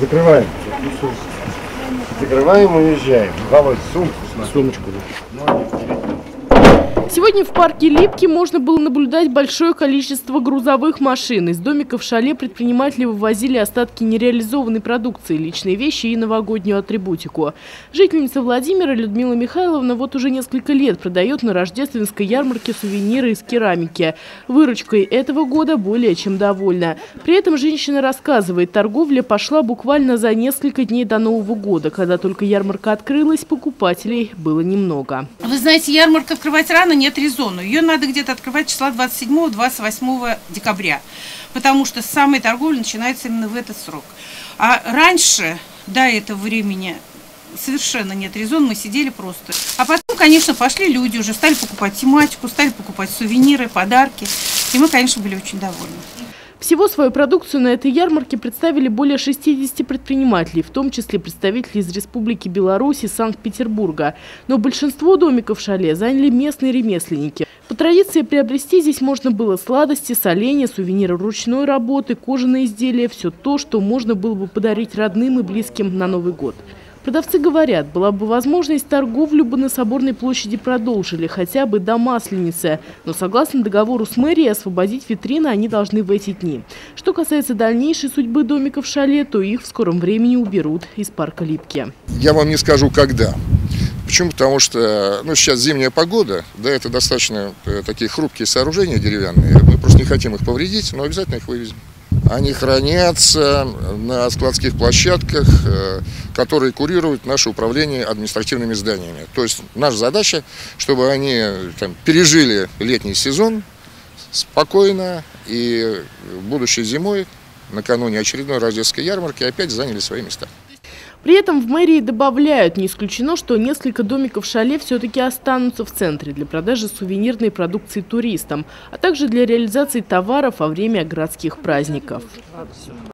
Закрываем. Закрываем, уезжаем. Давай сумку. Сумочку. Сегодня в парке Липки можно было наблюдать большое количество грузовых машин. Из домиков шале предприниматели вывозили остатки нереализованной продукции, личные вещи и новогоднюю атрибутику. Жительница Владимира Людмила Михайловна вот уже несколько лет продает на рождественской ярмарке сувениры из керамики. Выручкой этого года более чем довольна. При этом женщина рассказывает, торговля пошла буквально за несколько дней до Нового года. Когда только ярмарка открылась, покупателей было немного. Вы знаете, ярмарка открывать рано нет резона. Ее надо где-то открывать числа 27-28 декабря, потому что самая торговля начинается именно в этот срок. А раньше, до этого времени, совершенно нет резон, мы сидели просто. А потом, конечно, пошли люди уже, стали покупать тематику, стали покупать сувениры, подарки. И мы, конечно, были очень довольны. Всего свою продукцию на этой ярмарке представили более 60 предпринимателей, в том числе представители из Республики Беларусь и Санкт-Петербурга. Но большинство домиков шале заняли местные ремесленники. По традиции приобрести здесь можно было сладости, соленья, сувениры ручной работы, кожаные изделия – все то, что можно было бы подарить родным и близким на Новый год. Продавцы говорят, была бы возможность, торговлю бы на Соборной площади продолжили, хотя бы до Масленицы. Но согласно договору с мэрией, освободить витрины они должны в эти дни. Что касается дальнейшей судьбы домиков шале, то их в скором времени уберут из парка Липки. Я вам не скажу, когда. Почему? Потому что ну, сейчас зимняя погода, да, это достаточно э, такие хрупкие сооружения деревянные. Мы просто не хотим их повредить, но обязательно их вывезем. Они хранятся на складских площадках, э, которые курируют наше управление административными зданиями. То есть наша задача, чтобы они там, пережили летний сезон спокойно и будущей зимой, накануне очередной рождественской ярмарки, опять заняли свои места. При этом в мэрии добавляют, не исключено, что несколько домиков шале все-таки останутся в центре для продажи сувенирной продукции туристам, а также для реализации товаров во время городских праздников.